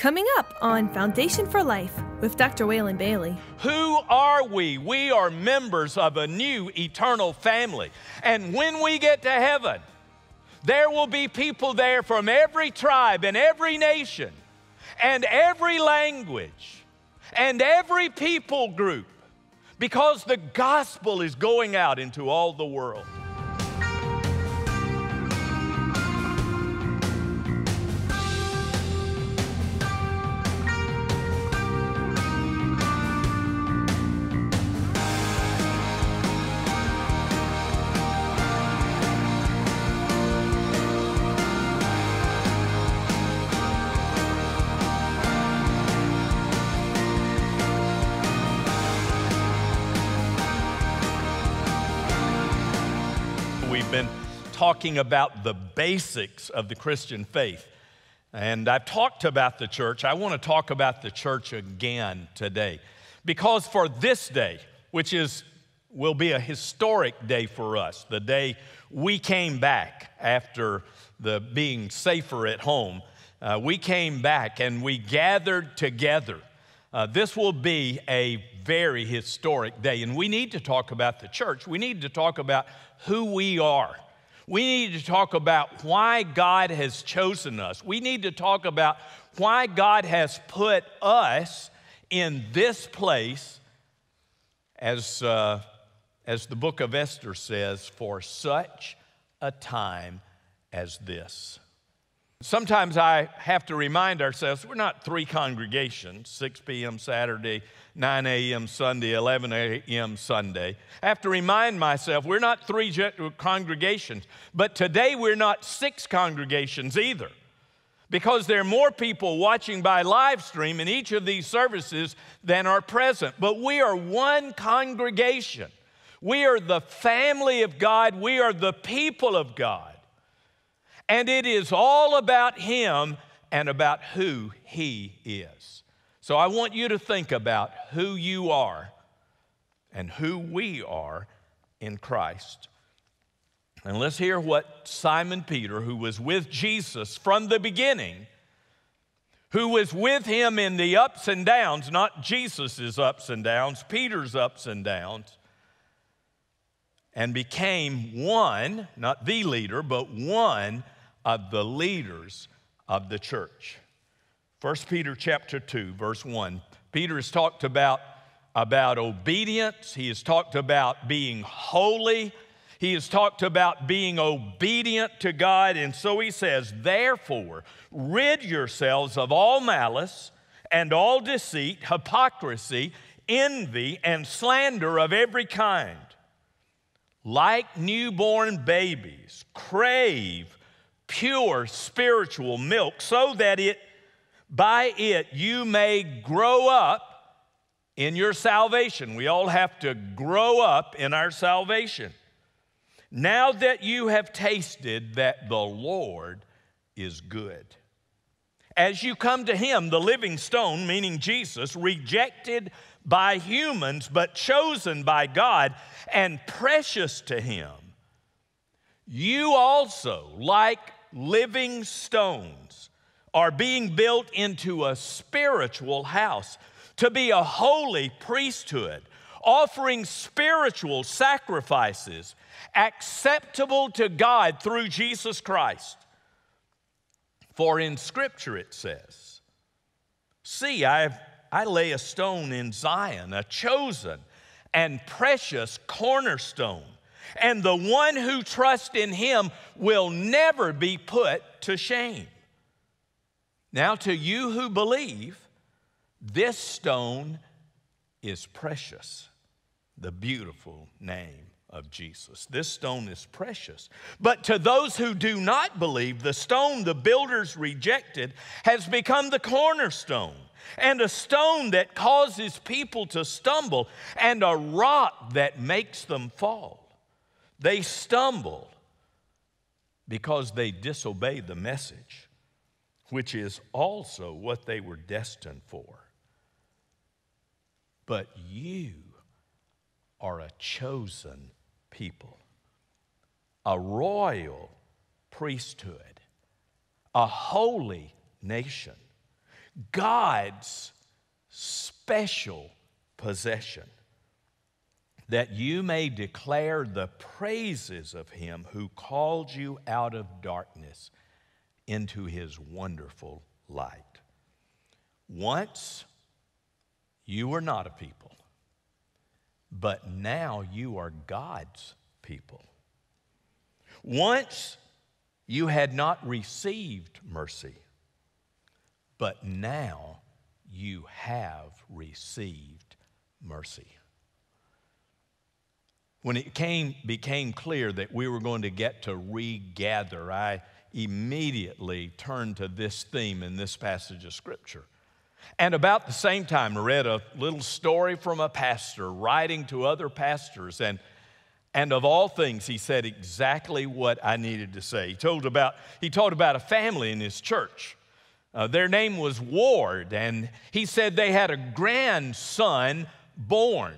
Coming up on Foundation for Life with Dr. Waylon Bailey. Who are we? We are members of a new eternal family. And when we get to heaven, there will be people there from every tribe and every nation and every language and every people group because the gospel is going out into all the world. We've been talking about the basics of the Christian faith. And I've talked about the church. I want to talk about the church again today. Because for this day, which is will be a historic day for us, the day we came back after the being safer at home, uh, we came back and we gathered together. Uh, this will be a very historic day, and we need to talk about the church. We need to talk about who we are. We need to talk about why God has chosen us. We need to talk about why God has put us in this place, as, uh, as the book of Esther says, for such a time as this. Sometimes I have to remind ourselves we're not three congregations 6 p.m. Saturday, 9 a.m. Sunday, 11 a.m. Sunday. I have to remind myself we're not three congregations, but today we're not six congregations either. Because there are more people watching by live stream in each of these services than are present. But we are one congregation. We are the family of God. We are the people of God. And it is all about Him and about who He is. So I want you to think about who you are and who we are in Christ. And let's hear what Simon Peter, who was with Jesus from the beginning, who was with him in the ups and downs, not Jesus's ups and downs, Peter's ups and downs, and became one, not the leader, but one of the leaders of the church. 1 Peter chapter 2 verse 1. Peter has talked about about obedience, he has talked about being holy, he has talked about being obedient to God and so he says, "Therefore, rid yourselves of all malice and all deceit, hypocrisy, envy and slander of every kind. Like newborn babies, crave pure spiritual milk so that it by it you may grow up in your salvation. We all have to grow up in our salvation. Now that you have tasted that the Lord is good. As you come to Him, the living stone, meaning Jesus, rejected by humans but chosen by God and precious to Him, you also, like living stones are being built into a spiritual house to be a holy priesthood, offering spiritual sacrifices acceptable to God through Jesus Christ. For in Scripture it says, See, I, I lay a stone in Zion, a chosen and precious cornerstone and the one who trusts in him will never be put to shame. Now, to you who believe, this stone is precious, the beautiful name of Jesus. This stone is precious. But to those who do not believe, the stone the builders rejected has become the cornerstone and a stone that causes people to stumble and a rock that makes them fall. They stumbled because they disobeyed the message, which is also what they were destined for. But you are a chosen people, a royal priesthood, a holy nation, God's special possession, that you may declare the praises of him who called you out of darkness into his wonderful light. Once you were not a people, but now you are God's people. Once you had not received mercy, but now you have received mercy. When it came, became clear that we were going to get to regather, I immediately turned to this theme in this passage of Scripture. And about the same time, read a little story from a pastor writing to other pastors. And, and of all things, he said exactly what I needed to say. He told about, he told about a family in his church. Uh, their name was Ward, and he said they had a grandson born.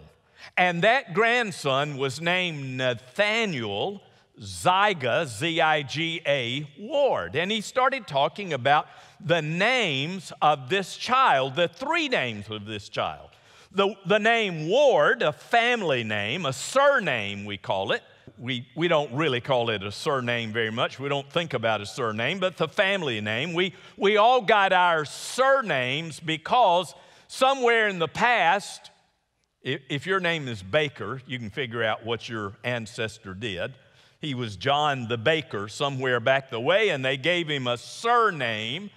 And that grandson was named Nathaniel Ziga, Z I G A, Ward. And he started talking about the names of this child, the three names of this child. The, the name Ward, a family name, a surname, we call it. We, we don't really call it a surname very much. We don't think about a surname, but the family name. We, we all got our surnames because somewhere in the past, if, your name is Baker, you can figure out what your ancestor did. He was John the Baker somewhere back the way, and they gave him a surname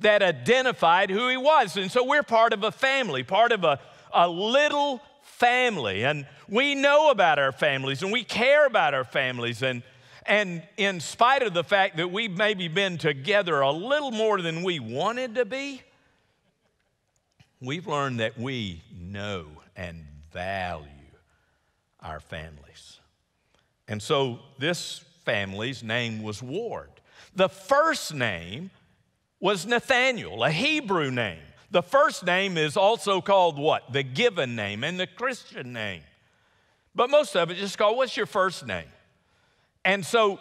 that identified who he was. And so we're part of a family, part of a, a little family. And we know about our families and we care about our families. And, and in spite of the fact that we've maybe been together a little more than we wanted to be, we've learned that we know and value our families. And so this family's name was Ward. The first name was Nathaniel, a Hebrew name. The first name is also called what? The given name and the Christian name. But most of it just called, what's your first name? And so,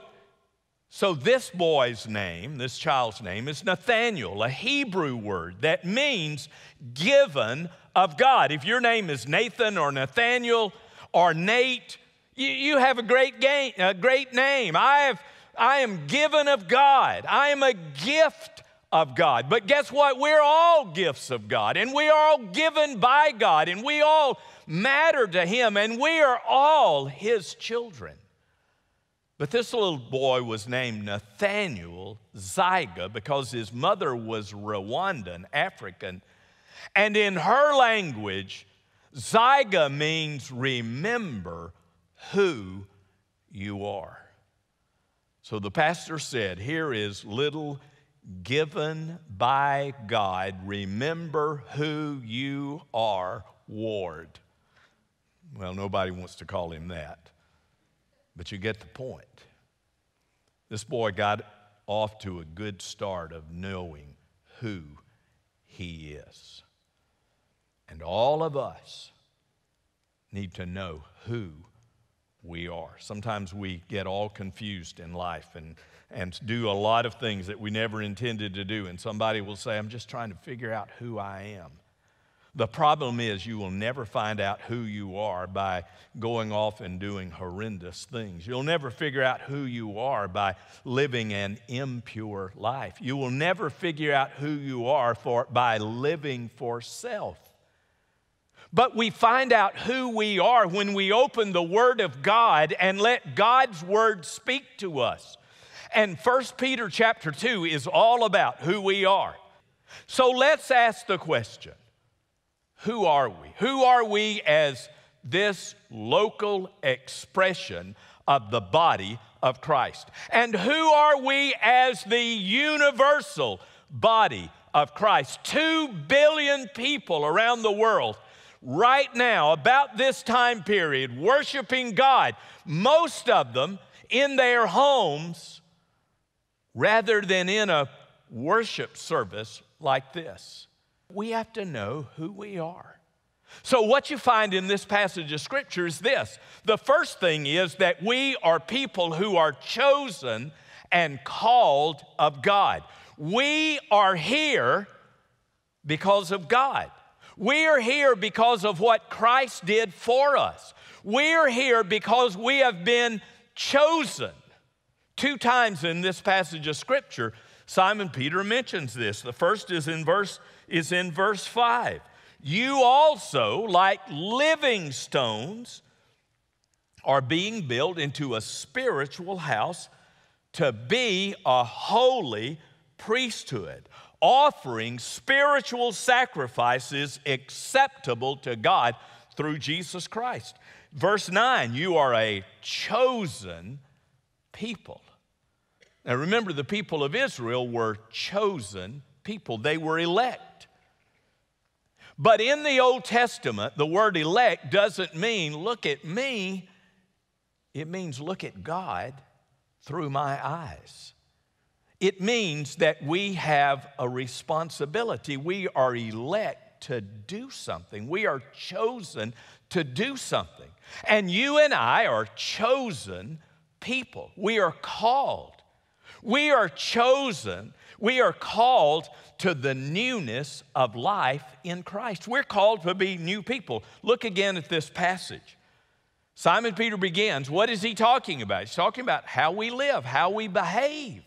so this boy's name, this child's name, is Nathaniel, a Hebrew word that means given of God. If your name is Nathan or Nathaniel or Nate, you, you have a great, game, a great name. I, have, I am given of God. I am a gift of God. But guess what? We're all gifts of God, and we are all given by God, and we all matter to Him, and we are all His children. But this little boy was named Nathaniel Ziga because his mother was Rwandan, African. And in her language, Ziga means remember who you are. So the pastor said, Here is little given by God. Remember who you are, Ward. Well, nobody wants to call him that, but you get the point. This boy got off to a good start of knowing who he is. And all of us need to know who we are. Sometimes we get all confused in life and, and do a lot of things that we never intended to do. And somebody will say, I'm just trying to figure out who I am. The problem is, you will never find out who you are by going off and doing horrendous things. You'll never figure out who you are by living an impure life. You will never figure out who you are for, by living for self. But we find out who we are when we open the Word of God and let God's Word speak to us. And 1 Peter chapter 2 is all about who we are. So let's ask the question Who are we? Who are we as this local expression of the body of Christ? And who are we as the universal body of Christ? Two billion people around the world right now, about this time period, worshiping God, most of them in their homes rather than in a worship service like this. We have to know who we are. So, what you find in this passage of Scripture is this the first thing is that we are people who are chosen and called of God. We are here because of God. We are here because of what Christ did for us. We are here because we have been chosen. Two times in this passage of scripture, Simon Peter mentions this. The first is in verse is in verse 5. You also, like living stones, are being built into a spiritual house to be a holy priesthood, offering spiritual sacrifices acceptable to God through Jesus Christ. Verse 9, you are a chosen people. Now remember, the people of Israel were chosen people, they were elect. But in the Old Testament, the word elect doesn't mean look at me, it means look at God through my eyes. It means that we have a responsibility. We are elect to do something, we are chosen to do something. And you and I are chosen people. We are called. We are chosen. We are called to the newness of life in Christ. We're called to be new people. Look again at this passage. Simon Peter begins. What is he talking about? He's talking about how we live, how we behave.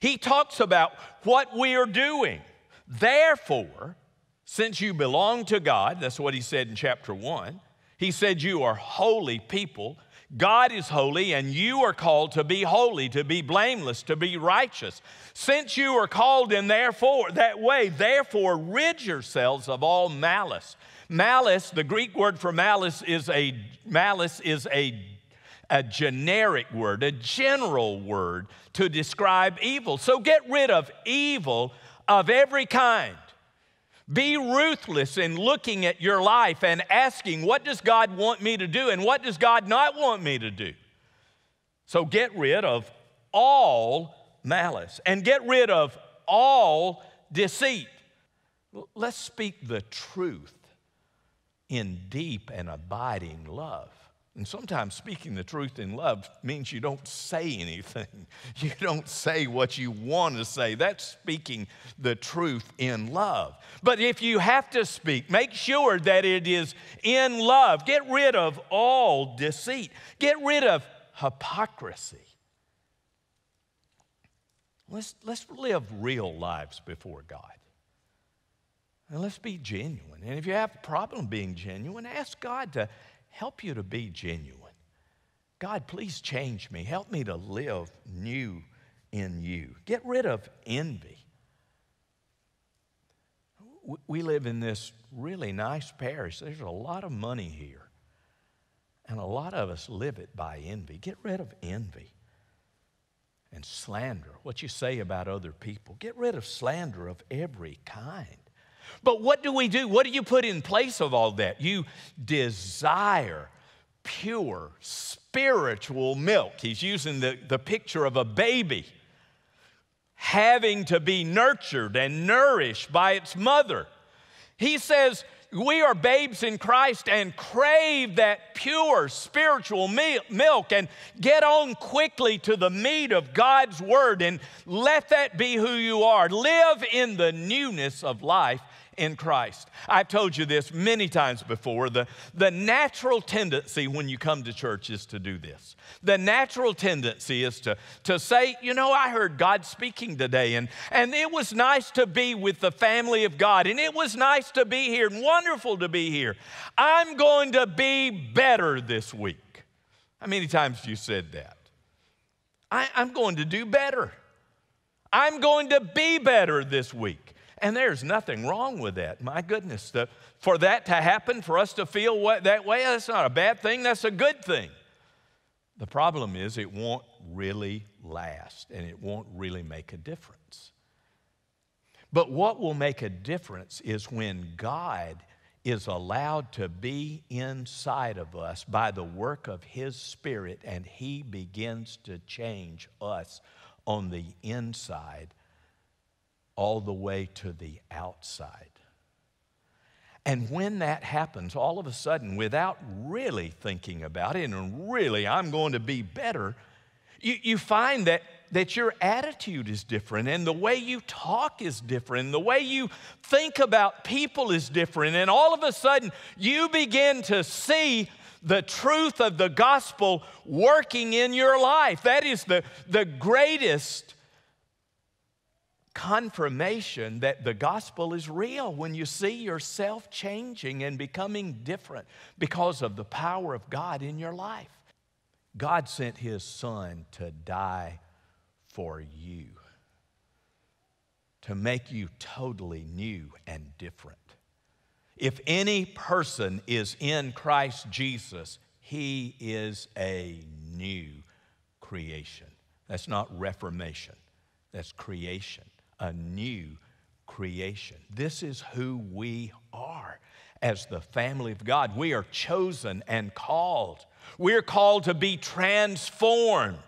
He talks about what we are doing. Therefore, since you belong to God, that's what he said in chapter 1, he said, You are holy people. God is holy, and you are called to be holy, to be blameless, to be righteous. Since you are called in therefore that way, therefore rid yourselves of all malice. Malice, the Greek word for malice is a malice is a, a generic word, a general word to describe evil. So get rid of evil of every kind. Be ruthless in looking at your life and asking, what does God want me to do and what does God not want me to do? So get rid of all malice and get rid of all deceit. Let's speak the truth in deep and abiding love. And sometimes speaking the truth in love means you don't say anything. You don't say what you want to say. That's speaking the truth in love. But if you have to speak, make sure that it is in love. Get rid of all deceit, get rid of hypocrisy. Let's, let's live real lives before God. And let's be genuine. And if you have a problem being genuine, ask God to help you to be genuine. God, please change me. Help me to live new in you. Get rid of envy. We live in this really nice parish. There's a lot of money here. And a lot of us live it by envy. Get rid of envy and slander, what you say about other people. Get rid of slander of every kind. But what do we do? What do you put in place of all that? You desire pure spiritual milk. He's using the, the picture of a baby having to be nurtured and nourished by its mother. He says, we are babes in Christ and crave that pure spiritual milk and get on quickly to the meat of God's word and let that be who you are. Live in the newness of life in Christ. I've told you this many times before. The, the natural tendency when you come to church is to do this. The natural tendency is to, to say, you know, I heard God speaking today, and, and it was nice to be with the family of God, and it was nice to be here, and wonderful to be here. I'm going to be better this week. How many times have you said that? I, I'm going to do better. I'm going to be better this week. And there's nothing wrong with that. My goodness, the, for that to happen, for us to feel what, that way, that's not a bad thing, that's a good thing. The problem is, it won't really last and it won't really make a difference. But what will make a difference is when God is allowed to be inside of us by the work of His Spirit and He begins to change us on the inside all the way to the outside. And when that happens, all of a sudden, without really thinking about it and really, I'm going to be better, you, you find that that your attitude is different and the way you talk is different, and the way you think about people is different. And all of a sudden, you begin to see the truth of the gospel working in your life. That is the, the greatest confirmation that the gospel is real when you see yourself changing and becoming different because of the power of God in your life. God sent his son to die for you, to make you totally new and different. If any person is in Christ Jesus, he is a new creation. That's not reformation, that's creation, a new creation. This is who we are as the family of God. We are chosen and called. We're called to be transformed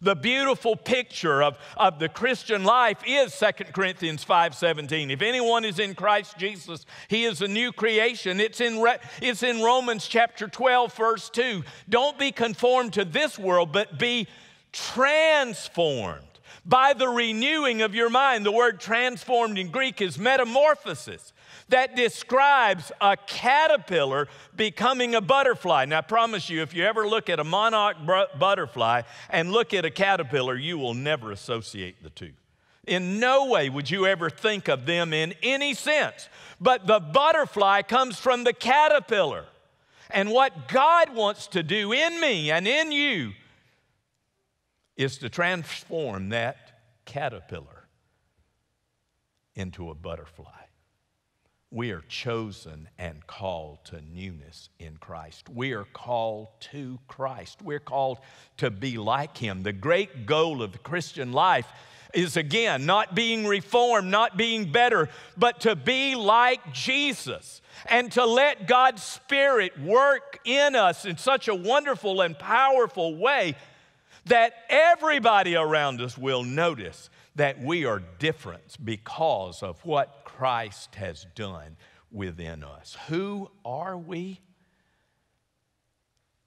the beautiful picture of, of the Christian life is 2 Corinthians 5:17. If anyone is in Christ Jesus, he is a new creation. It's in, it's in Romans chapter 12, verse 2. Don't be conformed to this world, but be transformed by the renewing of your mind. The word transformed in Greek is metamorphosis that describes a caterpillar becoming a butterfly. Now, I promise you, if you ever look at a monarch butterfly and look at a caterpillar, you will never associate the two. In no way would you ever think of them in any sense. But the butterfly comes from the caterpillar. And what God wants to do in me and in you is to transform that caterpillar into a butterfly. We are chosen and called to newness in Christ. We are called to Christ. We're called to be like Him. The great goal of the Christian life is again not being reformed, not being better, but to be like Jesus and to let God's Spirit work in us in such a wonderful and powerful way that everybody around us will notice that we are different because of what Christ has done within us. Who are we?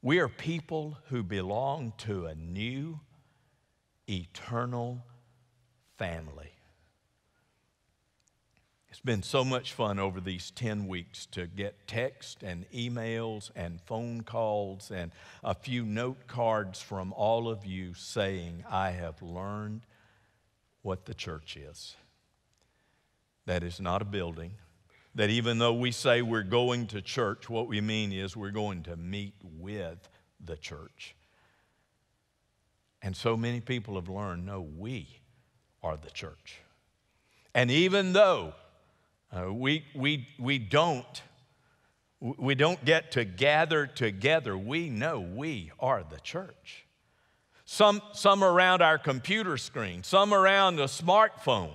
We are people who belong to a new, eternal family. It's been so much fun over these 10 weeks to get text and emails and phone calls and a few note cards from all of you saying, I have learned what the church is. That is not a building. That even though we say we're going to church, what we mean is we're going to meet with the church. And so many people have learned no, we are the church. And even though uh, we, we, we don't we don't get to gather together. We know we are the church. Some, some around our computer screen, some around a smartphone,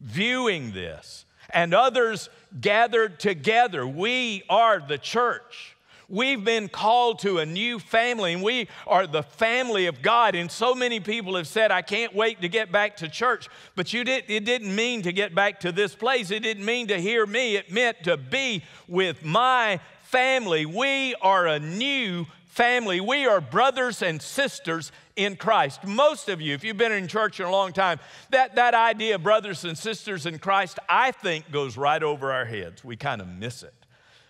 viewing this, and others gathered together. We are the church. We've been called to a new family, and we are the family of God. And so many people have said, I can't wait to get back to church. But you did, it didn't mean to get back to this place. It didn't mean to hear me. It meant to be with my family. We are a new family. We are brothers and sisters in Christ. Most of you, if you've been in church in a long time, that, that idea of brothers and sisters in Christ, I think goes right over our heads. We kind of miss it.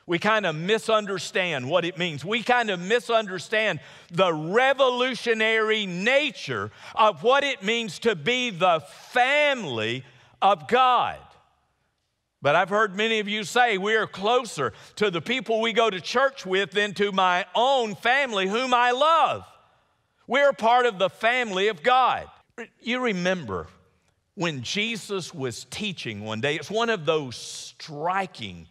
We kind of misunderstand what it means. We kind of misunderstand the revolutionary nature of what it means to be the family of God. But I've heard many of you say we are closer to the people we go to church with than to my own family, whom I love. We're part of the family of God. You remember when Jesus was teaching one day, it's one of those striking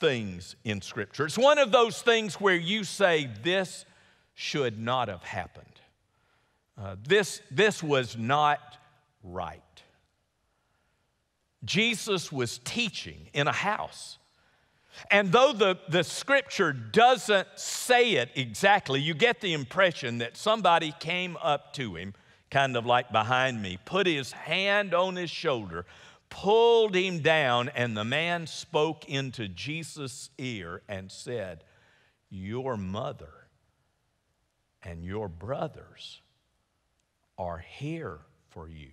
things in Scripture. It's one of those things where you say, This should not have happened. Uh, this, this was not right. Jesus was teaching in a house. And though the, the scripture doesn't say it exactly, you get the impression that somebody came up to him, kind of like behind me, put his hand on his shoulder, pulled him down, and the man spoke into Jesus' ear and said, Your mother and your brothers are here for you.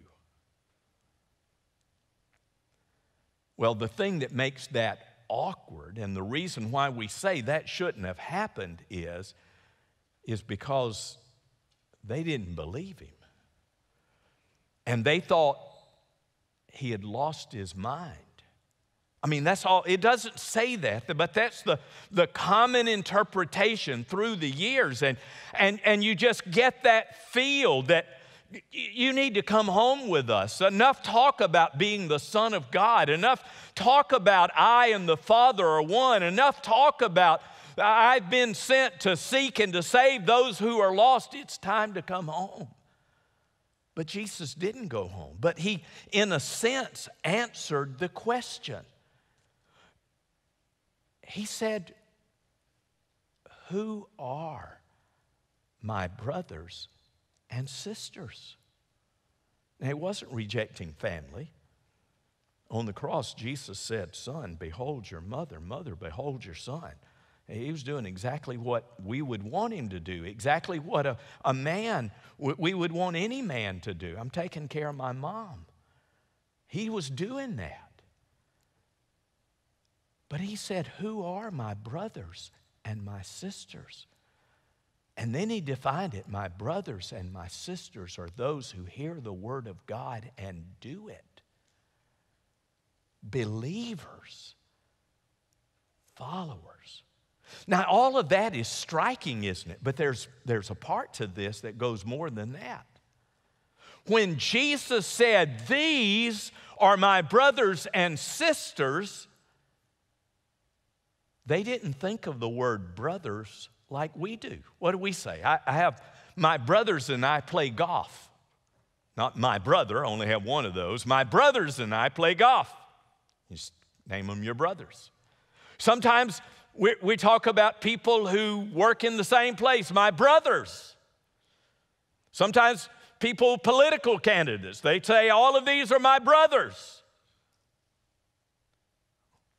Well, the thing that makes that awkward and the reason why we say that shouldn't have happened is, is because they didn't believe him. And they thought he had lost his mind. I mean, that's all, it doesn't say that, but that's the, the common interpretation through the years. And, and, and you just get that feel that you need to come home with us. Enough talk about being the Son of God, enough talk about I and the Father are one, enough talk about I've been sent to seek and to save those who are lost. It's time to come home. But Jesus didn't go home, but he, in a sense, answered the question. He said, Who are my brothers and sisters? Now, he wasn't rejecting family. On the cross, Jesus said, Son, behold your mother, mother, behold your son. He was doing exactly what we would want him to do, exactly what a, a man, we would want any man to do. I'm taking care of my mom. He was doing that. But he said, Who are my brothers and my sisters? And then he defined it My brothers and my sisters are those who hear the word of God and do it. Believers, followers. Now, all of that is striking, isn't it? But there's, there's a part to this that goes more than that. When Jesus said, These are my brothers and sisters, they didn't think of the word brothers like we do. What do we say? I, I have my brothers and I play golf. Not my brother, I only have one of those. My brothers and I play golf. You just name them your brothers. Sometimes we, we talk about people who work in the same place, my brothers. Sometimes people, political candidates, they say, All of these are my brothers.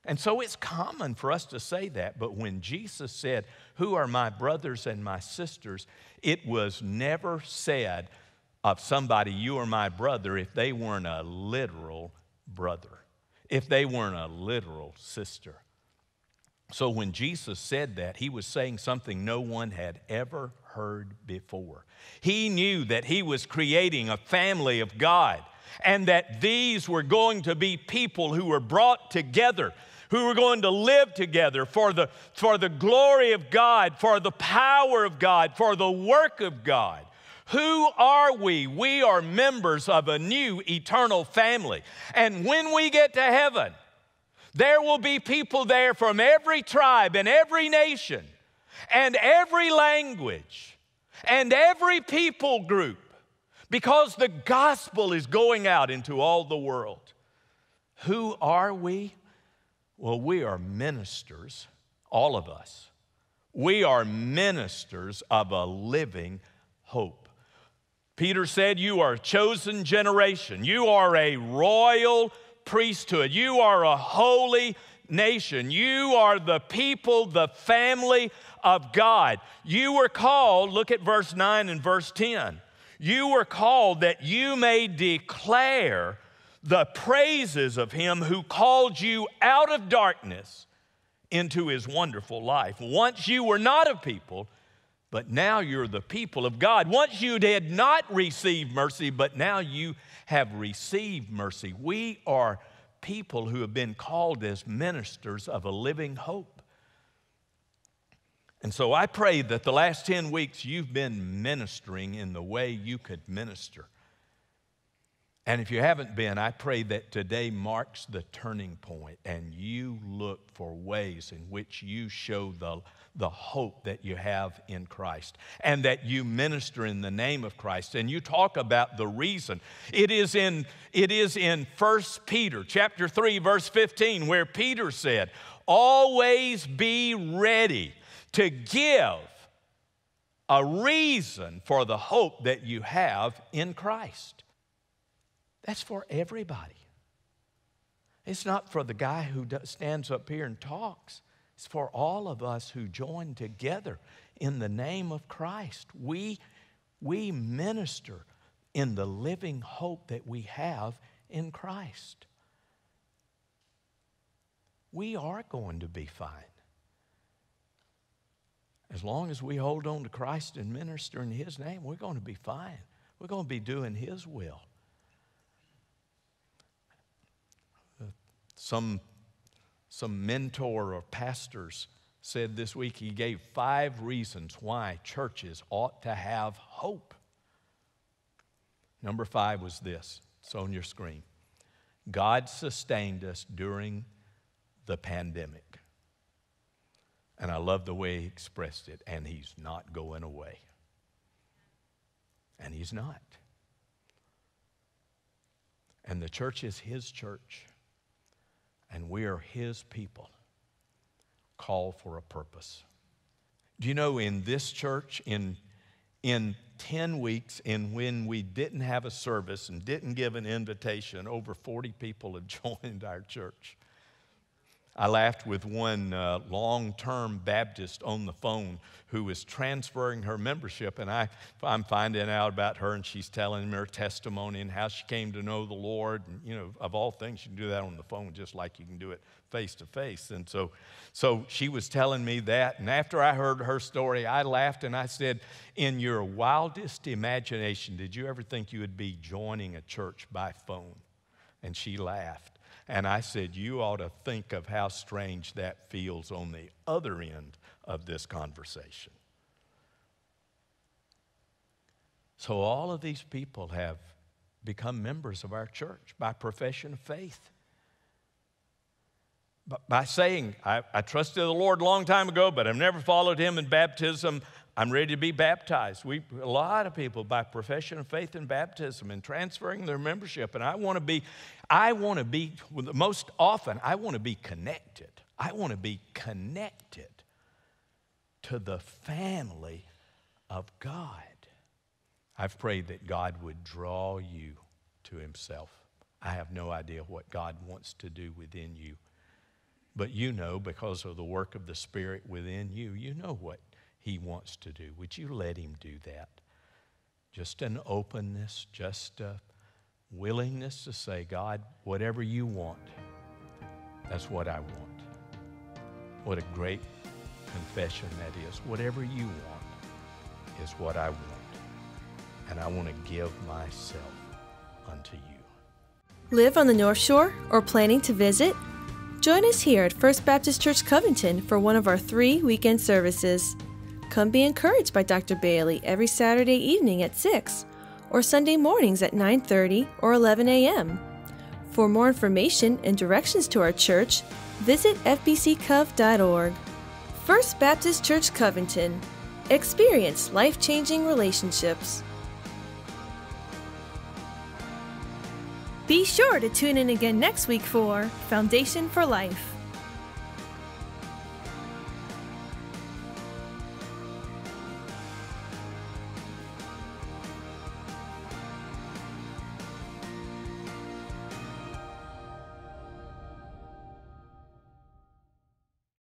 And so it's common for us to say that, but when Jesus said, Who are my brothers and my sisters? it was never said of somebody, You are my brother, if they weren't a literal brother, if they weren't a literal sister. So when Jesus said that, he was saying something no one had ever heard before. He knew that he was creating a family of God and that these were going to be people who were brought together who were going to live together for the, for the glory of God, for the power of God, for the work of God. Who are we? We are members of a new eternal family. And when we get to heaven, there will be people there from every tribe and every nation and every language and every people group because the gospel is going out into all the world. Who are we? Well, we are ministers, all of us. We are ministers of a living hope. Peter said, You are a chosen generation. You are a royal priesthood. You are a holy nation. You are the people, the family of God. You were called, look at verse 9 and verse 10. You were called that you may declare the praises of him who called you out of darkness into his wonderful life. Once you were not a people, but now you're the people of God. Once you did not receive mercy, but now you have received mercy. We are people who have been called as ministers of a living hope. And so I pray that the last 10 weeks you've been ministering in the way you could minister. And if you haven't been, I pray that today marks the turning point and you look for ways in which you show the, the hope that you have in Christ and that you minister in the name of Christ. And you talk about the reason. It is in, it is in 1 Peter chapter 3, verse 15, where Peter said, Always be ready to give a reason for the hope that you have in Christ. That's for everybody. It's not for the guy who stands up here and talks. It's for all of us who join together in the name of Christ. We, we minister in the living hope that we have in Christ. We are going to be fine. As long as we hold on to Christ and minister in His name, we're going to be fine. We're going to be doing His will. Some, some mentor or pastors said this week he gave five reasons why churches ought to have hope. Number five was this it's on your screen. God sustained us during the pandemic. And I love the way he expressed it, and he's not going away. And he's not. And the church is his church, and we are his people, called for a purpose. Do you know in this church, in, in 10 weeks, in when we didn't have a service and didn't give an invitation, over 40 people have joined our church. I laughed with one uh, long term Baptist on the phone who was transferring her membership, and I, I'm finding out about her, and she's telling me her testimony and how she came to know the Lord. And, you know, of all things, you can do that on the phone just like you can do it face to face. And so, so she was telling me that, and after I heard her story, I laughed and I said, In your wildest imagination, did you ever think you would be joining a church by phone? And she laughed. And I said, You ought to think of how strange that feels on the other end of this conversation. So, all of these people have become members of our church by profession of faith. By saying, I, I trusted the Lord a long time ago, but I've never followed him in baptism. I'm ready to be baptized. We, a lot of people by profession of faith in baptism and transferring their membership. And I want to be, I want to be, most often, I want to be connected. I want to be connected to the family of God. I've prayed that God would draw you to Himself. I have no idea what God wants to do within you. But you know, because of the work of the Spirit within you, you know what he wants to do. Would you let Him do that? Just an openness, just a willingness to say, God, whatever you want, that's what I want. What a great confession that is. Whatever you want is what I want. And I want to give myself unto you. Live on the North Shore or planning to visit? Join us here at First Baptist Church Covington for one of our three weekend services. Come be encouraged by Dr. Bailey every Saturday evening at 6 or Sunday mornings at 9:30 or 11 a.m. For more information and directions to our church, visit fbccov.org. First Baptist Church Covington. Experience life-changing relationships. Be sure to tune in again next week for Foundation for Life.